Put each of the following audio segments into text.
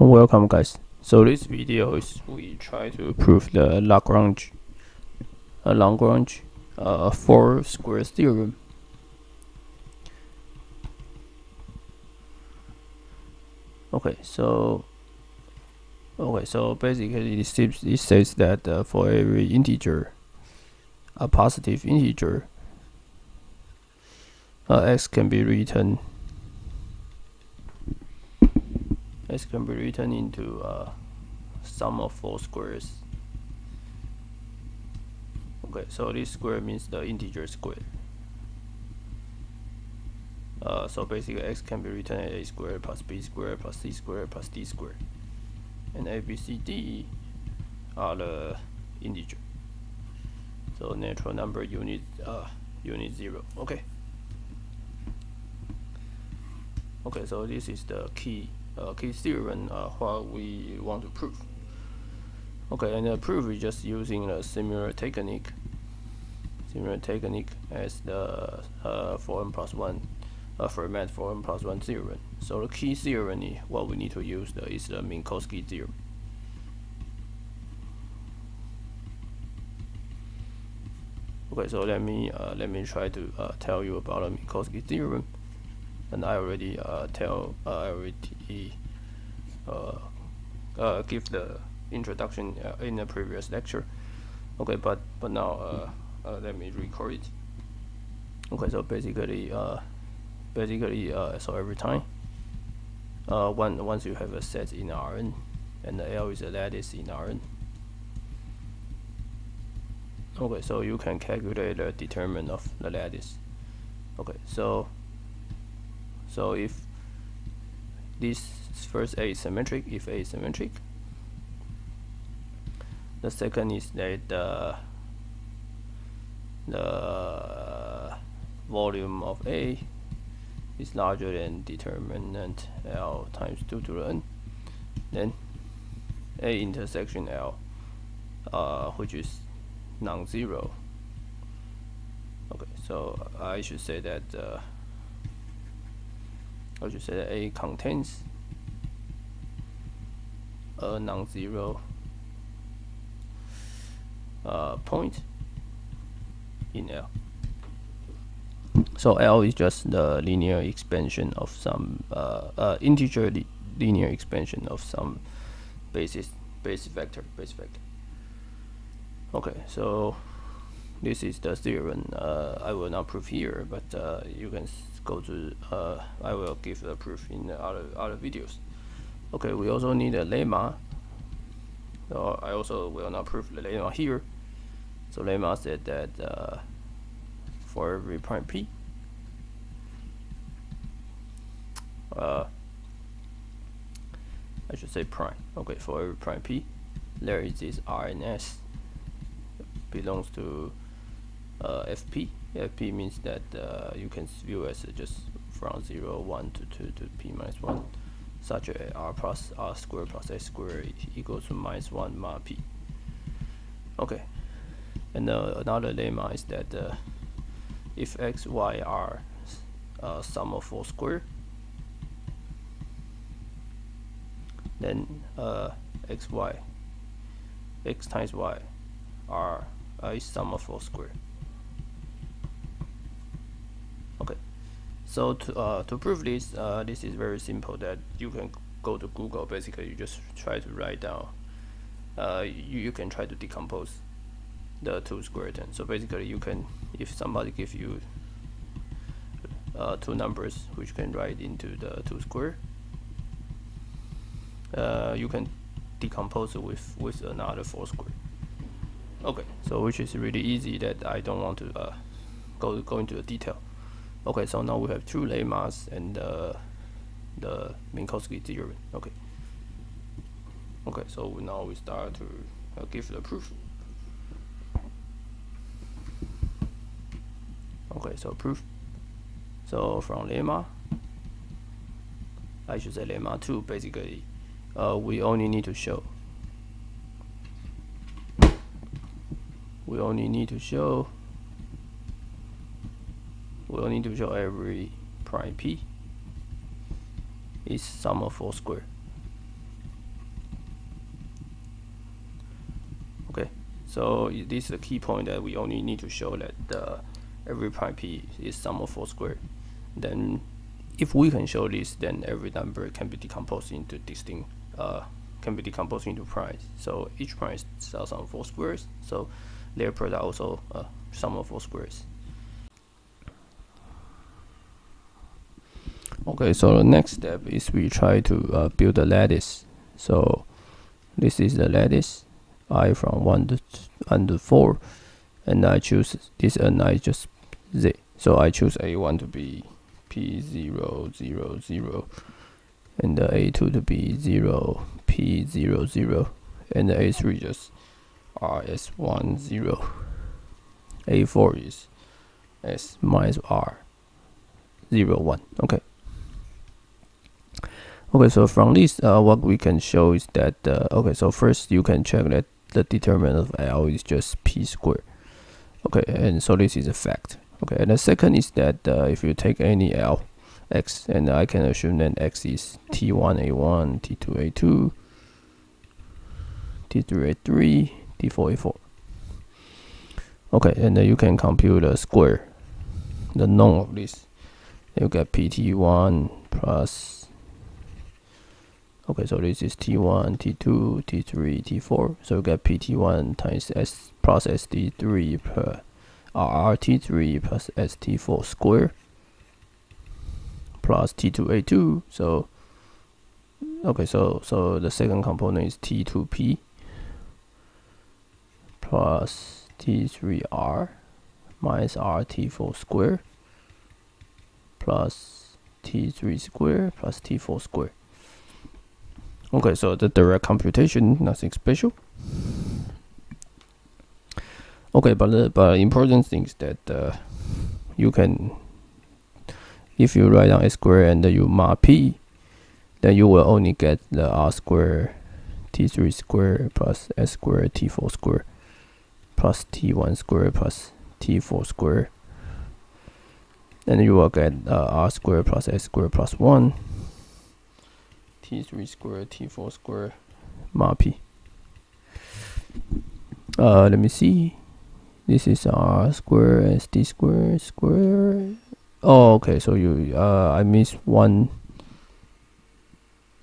Welcome guys. So this video is we try to prove the Lagrange uh, Lagrange uh, four squares theorem. Okay, so okay, so basically it seems it says that uh, for every integer, a positive integer, uh, x can be written x can be written into uh, sum of four squares. Okay, so this square means the integer square. Uh, so basically x can be written as a squared plus b squared plus c squared plus d squared. And a, b, c, d are the integer. So natural number unit uh, unit zero. Okay. Okay, so this is the key uh, key theorem uh, what we want to prove. Okay, and the proof is just using a similar technique, similar technique as the uh, 4n plus 1 uh, Fermat 4n plus 1 theorem. So the key theorem is what we need to use the, is the Minkowski theorem. Okay, so let me uh, let me try to uh, tell you about the Minkowski theorem and I already uh, tell uh, I already uh, give the introduction in the previous lecture. Okay, but but now let me record it. Okay, so basically basically so every time uh, one, once you have a set in Rn and the L is a lattice in Rn. Okay, so you can calculate the determinant of the lattice. Okay, so so if this first A is symmetric, if A is symmetric, the second is that the the volume of A is larger than determinant L times 2 to the n. Then A intersection L, uh, which is non-zero. Okay, so I should say that uh, I should say that A contains a non-zero uh, point in L. So L is just the linear expansion of some uh, uh, integer li linear expansion of some basis base vector base vector. Okay, so this is the theorem. Uh, I will not prove here, but uh, you can go to. Uh, I will give the proof in the other other videos. Okay, we also need a lemma. So I also will not prove the lemma here. So lemma said that uh, for every prime p, uh, I should say prime. Okay, for every prime p, there is this RNS belongs to uh, FP. FP means that uh, you can view as just from 0, 1 to 2 to p minus 1 such a r plus r squared plus s squared equals to minus 1 mod p. Okay, and uh, another lemma is that uh, if x, y are uh, sum of 4 square, then uh, x, y, x times y are uh, is sum of 4 square. Okay, so to, uh, to prove this, uh, this is very simple that you can go to Google, basically you just try to write down, uh, you, you can try to decompose the 2 square term. So basically you can, if somebody give you uh, two numbers which can write into the 2 square, uh, you can decompose it with, with another 4 square. Okay so which is really easy that I don't want to uh, go go into the detail okay so now we have two lemmas and uh, the Minkowski theorem. Okay. Okay so now we start to uh, give the proof. Okay so proof. So from lemma I should say lemma 2 basically uh, we only need to show. We only need to show we only to show every prime p. Is sum of four square. Okay so this is the key point that we only need to show that the every prime p is sum of four square. Then if we can show this then every number can be decomposed into distinct uh, can be decomposed into primes. So each prime is sum of four squares. So their product also uh, sum of four squares. Okay, so the next step is we try to uh, build a lattice. So this is the lattice, i from 1 to, 1 to 4, and I choose this and I just z. So I choose a1 to be p0, 0, 0, and the a2 to be 0, p0, 0, and the a3 just rs1, 0, a4 is s minus r, 0, 1. Okay. Okay, so from this, uh, what we can show is that, uh, okay, so first you can check that the determinant of L is just P squared. Okay, and so this is a fact. Okay, and the second is that uh, if you take any L, X, and I can assume that X is T1A1, T2A2, T3A3, T4A4. Okay, and then you can compute the square, the norm of this. You get PT1 plus Okay, so this is T1, T2, T3, T4. So we get PT1 times S plus SD3 per uh, RRT3 plus ST4 square plus T2A2. So okay, so so the second component is T2P plus T3R minus RT4 square plus T3 square plus T4 square. Okay, so the direct computation, nothing special. Okay, but the but important thing is that uh, you can, if you write down a square and you mark p, then you will only get the r square, t3 square plus s square, t4 square, plus t1 square plus t4 square. And you will get uh, r square plus s square plus 1 t3 square, t4 square, mod p. Uh, let me see. This is r square, sd square, square. Oh, okay. So you, uh, I missed one.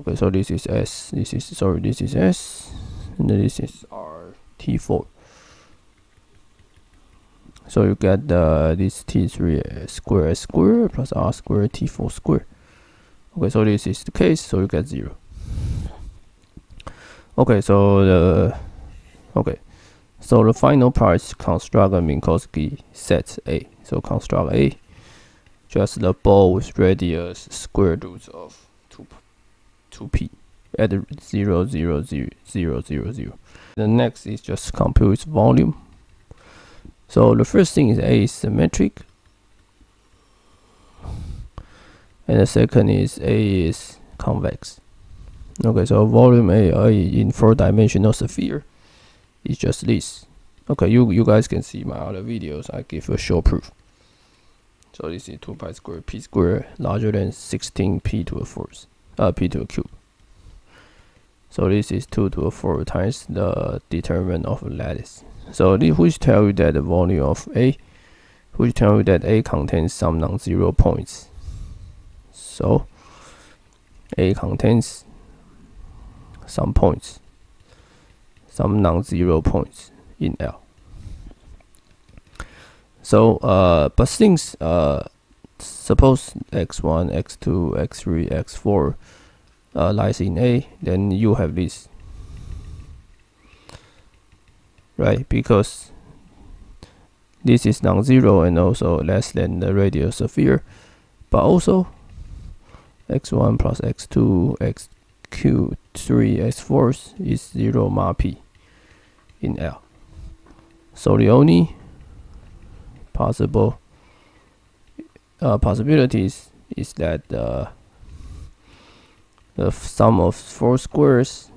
Okay, so this is s. This is sorry. This is s, and this is r t4. So you get uh, this t3 square square plus r square t4 square. Okay, so this is the case, so you get zero. Okay, so the okay, so the final part is construct a Minkowski set A. So construct A, just the ball with radius square root of two two p at zero zero zero zero zero zero. The next is just compute its volume. So the first thing is A is symmetric and the second is A is convex. Okay, so volume A, A in four-dimensional sphere is just this. Okay, you you guys can see my other videos. I give a show proof. So this is 2 pi squared p squared larger than 16 p to the fourth, uh, p to the cube. So this is 2 to the 4 times the determinant of lattice. So this which tell you that the volume of A, which tell you that A contains some non-zero points. So A contains some points, some non-zero points in L. So, uh, but since uh, suppose x1, x2, x3, x4 uh, lies in A, then you have this, right? Because this is non-zero and also less than the radius sphere, but also x1 plus x2 xq3 x4 is 0 mod p in L. So the only possible uh, possibilities is that uh, the sum of four squares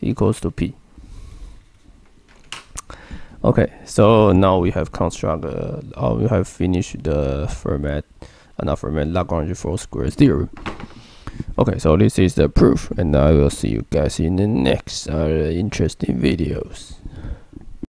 equals to p. Okay, so now we have constructed, uh, we have finished the Fermat enough from Lagrange four squares theorem. Okay, so this is the proof, and I will see you guys in the next uh, interesting videos.